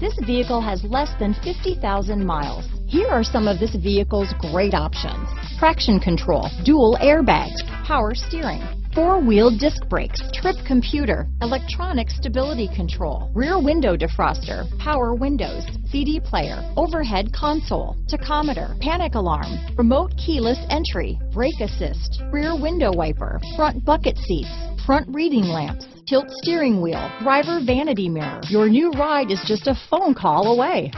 This vehicle has less than 50,000 miles. Here are some of this vehicle's great options. Traction control, dual airbags, power steering, four-wheel disc brakes, trip computer, electronic stability control, rear window defroster, power windows, CD player, overhead console, tachometer, panic alarm, remote keyless entry, brake assist, rear window wiper, front bucket seats, front reading lamps, tilt steering wheel, driver vanity mirror. Your new ride is just a phone call away.